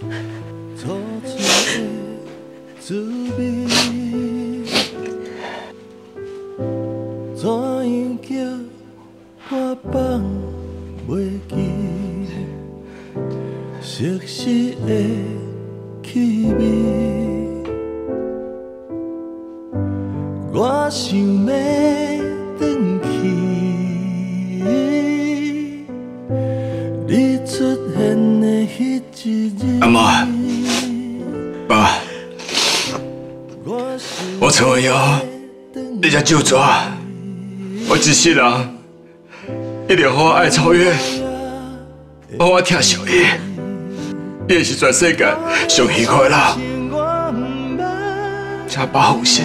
独自自卑。阿妈，爸，我陈文尧，你才救主，我一世人一定好好爱超越，帮我疼小爷，你是全世界上幸福的人，请爸放心。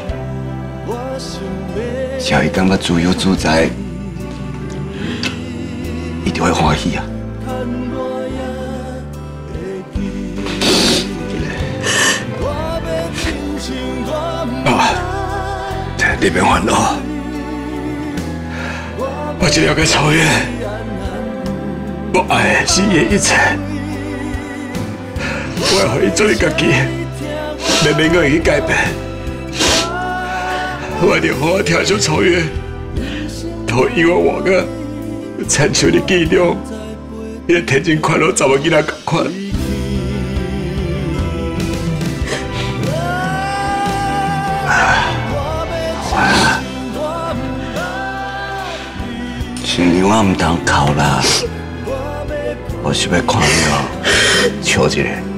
定会欢喜啊！啊，你别烦恼，我只了解超越，我爱是伊一切，我要让伊做你家己，没别个去改变，我一定好好听守超越。好因为我个残缺的记录，你的天真快乐怎么给他看？啊，今日我唔当哭啦，我是要看你笑一下。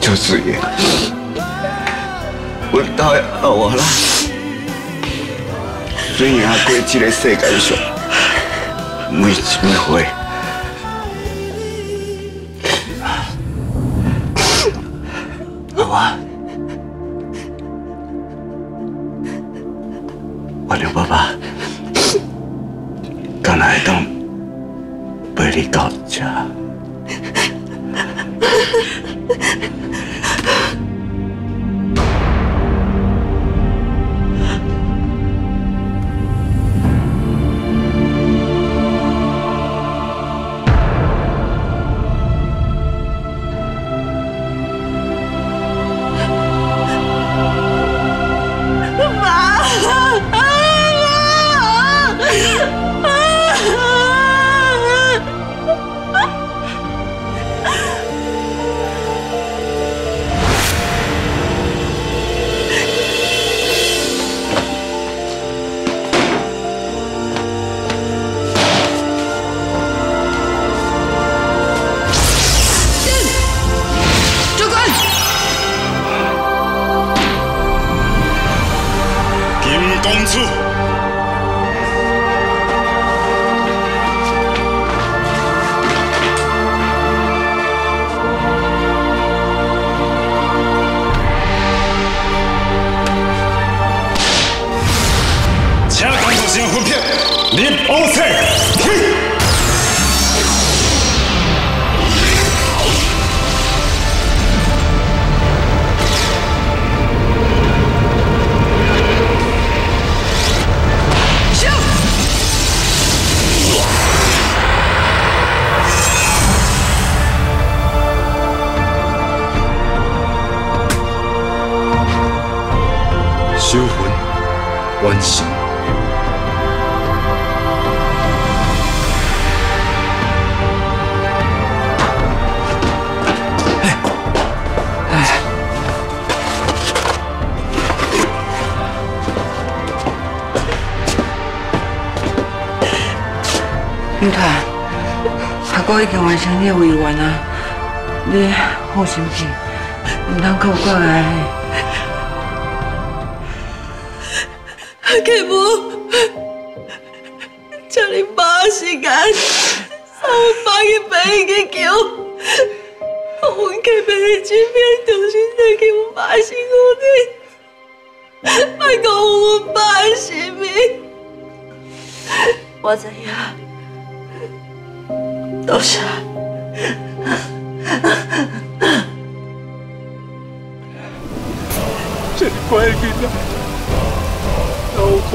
就是伊，我到要爱我啦。虽然过这个世界上，每一回，刘爸爸，完成。刘太，阿哥已经完成你的遗愿啊！你放心去，唔通靠过来。去病院去救，让阮隔壁的这边重新再给我爸生活的，别讲我爸的性命。我知影。多谢。这乖囡仔，哪有可能做主？我哩我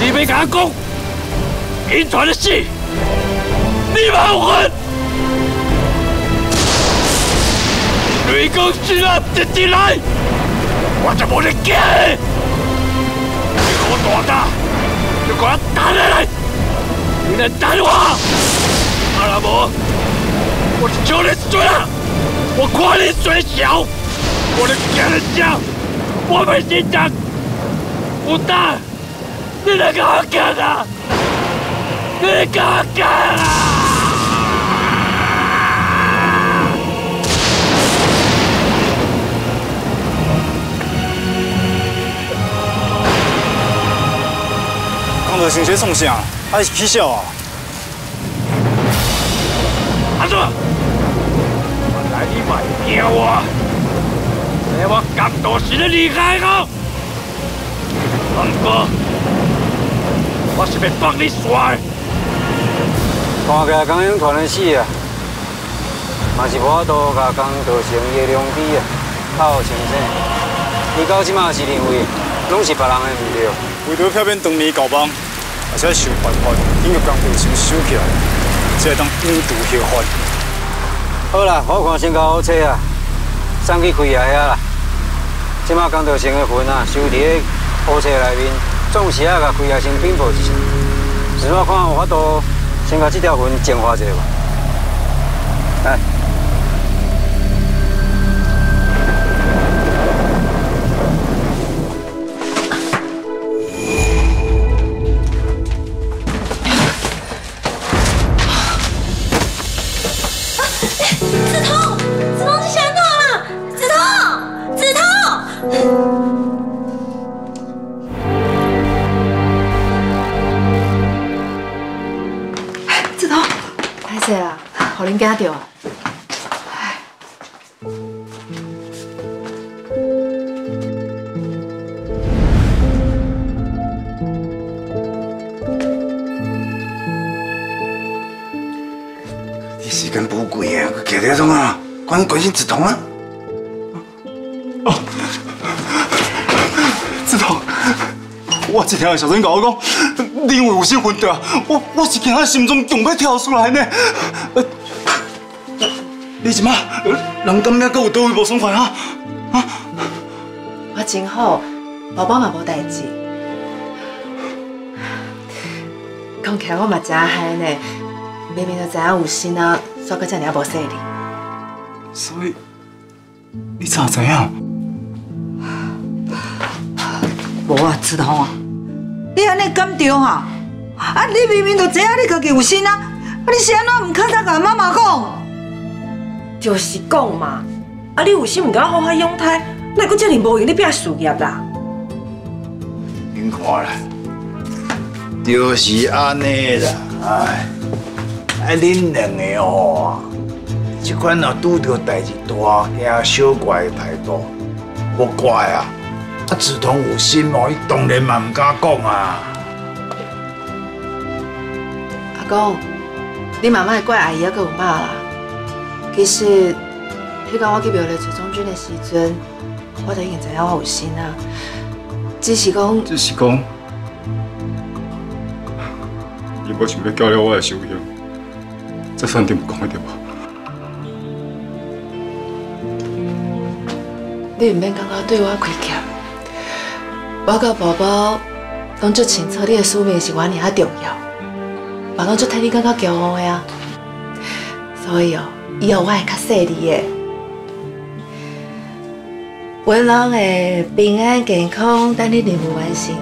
你要甲我讲，银川的死，你冇份。雷公是啊，直直来，我才无咧惊。你给我大胆，你给我打下来，你能打我？阿拉伯。我求你追啊！我看你最小，我的天将，我们心脏不大，你能给我干啊？你给我干啊！刚才先生送啥？还是取消啊？阿叔。你卖惊我，这我感到是你厉害哦。不过，我是要放你耍。看起来团的死啊，嘛是无法度甲江道成的良机啊，较好清醒。你到即马是认为，拢是别人的唔对。为着漂变当年交棒，而且受办法，应该江道成收起来，才会当引渡合法。好啦，我看先搞好车啊，送去开下遐啦。即马江道成的魂啊，收伫咧火车内面，总是啊甲规下先禀报一下。是我看有法度，先甲这条云净化一下吧。来。惊着啊！你时间宝贵啊，徛在种啊，关关心梓潼啊！我一听小陈跟我讲，你因为有些混掉，我我是惊他心中强要跳出来呢。你即马人感觉阁有倒位无爽快啊？啊！我真好，宝宝嘛无代志。讲起来我嘛真嗨呢，明明就知影有心啊，煞阁遮尔无细力。所以你怎知影？无啊，知道啊，你安尼敢对哈？啊，你明明就知影你家己有心啊，啊，你是安怎唔肯再甲妈妈讲？就是讲嘛，啊！你有心唔敢好好养胎，哪个这么无用你拼事业啦？您看啦，就是安尼啦，哎，啊，恁两个哦，即款若拄到代志大惊小怪的态度，不怪啊，啊，梓潼有心哦，伊当然嘛唔敢讲啊。阿公，你慢慢怪阿姨还阁有骂啦。其实，迄天我去庙里找中军的时阵，我就已经知影我有心啊。只是讲，只是讲，你无想要交了我的修行，这算点讲的对无？你唔免感觉对我亏欠。我甲宝宝拢足清楚，你的使命是我尔啊重要，我拢足替你感到骄傲的啊。所以哦，以后我会较细腻的，愿拢会平安健康，等你任务完成，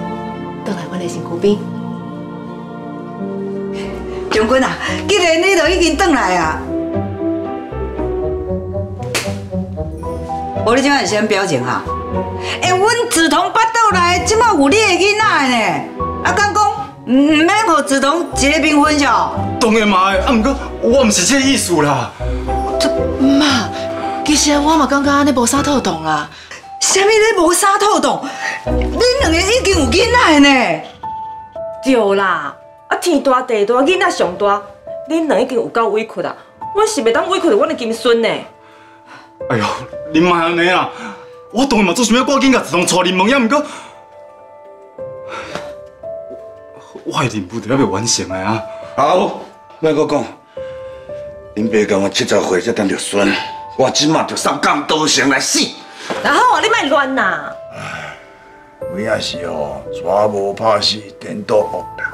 倒来阮的身躯边。将军啊，既然你都已经倒来啊，无你即摆是啥表情啊？哎，阮梓潼巴肚内即摆有你的囡仔呢，啊，敢讲唔唔免互梓潼一个名分上？当然嘛的，啊，毋过我毋是这个意思啦。妈，其实我嘛感觉安尼无啥妥当啦。啥物咧无啥妥当？恁两个已经有囡仔呢。对啦，啊天大地大，囡仔上大，恁两已经有够委屈啊！我是袂当委屈着阮的金孙呢。哎呦，你莫安尼啊！我当然嘛做想要赶紧甲自动带入门，也毋过，我的任务就还未完成的啊！好，莫阁讲，恁爸讲我七十岁才当着孙，我即马就上港刀城来死。然后啊，你莫乱呐！有影是哦，蛇无拍死，颠倒恶啦。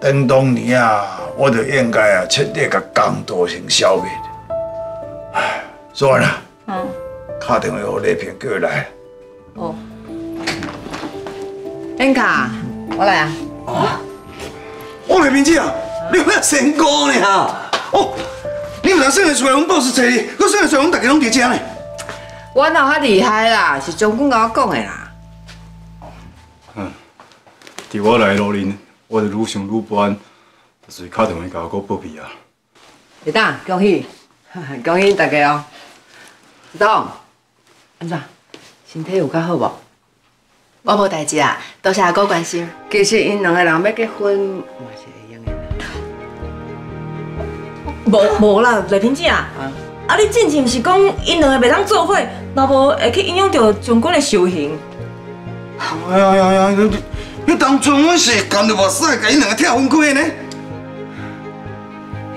等当年啊，我就应该啊彻底甲江刀城消灭。唉，算了，嗯，打电话给丽萍叫伊来。哦，恩卡，我来啊。我丽萍姐啊，你有咩成功呢哈？哦，你唔通算得出来，阮 boss 找你，我算得出来，我们大家拢伫遮呢。我哪遐厉害啦？是将军甲我讲的啦。嗯，伫我来的路呢，我就愈想愈不安，所以打电话甲我报备啊。李董，恭喜，恭喜大家哦！李董，安怎？身体有较好无？我无代志啊，多谢阿哥关心。其实因两个人要结婚，嘛是会用的啦。无无啦，丽萍姐啊，啊你之前毋是讲因两个袂当做伙，若无会去影响到将军的修行。哎呀呀呀！你你当初阮是干着目屎，甲因两个拆分开的呢？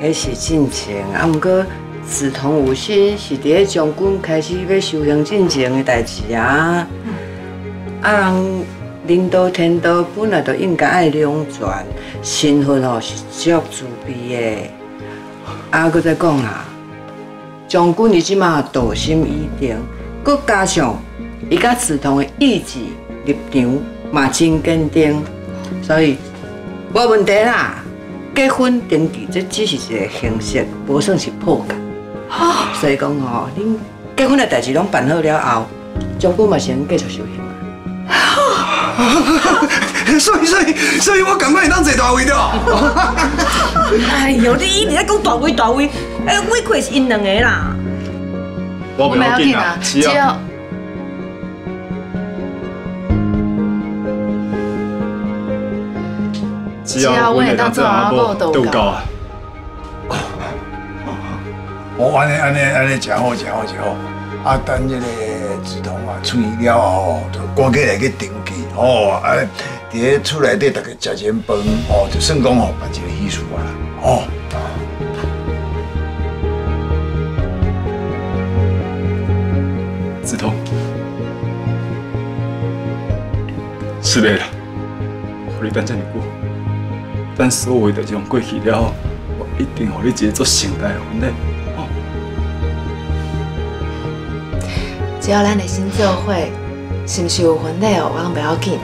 迄是进前，啊，毋过梓潼有心是伫咧将军开始要修行进前的代志啊。啊，人领导天道本来就应该爱两全，身份哦是足自卑的。啊，搁再讲啦，将军伊即马道心已定，搁加上伊甲梓潼的意志立场嘛真坚定，所以无问题啦。结婚登记这只是一个形式，无算是破格。所以讲吼，恁结婚的代志拢办好了后，将军嘛先继续修行。所以所以所以我赶快当坐大位的。哎呦，你一直在讲大位大位，哎，委屈是因两个啦。我不要紧啊，只要只要我会当做阿婆都有够啊。我安尼安尼安尼真好真好真好。啊，等这个梓潼啊出院了后，就赶紧来去登记哦。啊，伫咧厝内底大家食餐饭哦，就算讲哦办一个喜事啊。哦。梓潼，是的啦，互你等这么久，等所有的这种过去了，我一定互你一个做盛大的婚礼。只要咱的心做伙，是毋是有婚礼哦，我拢不要紧。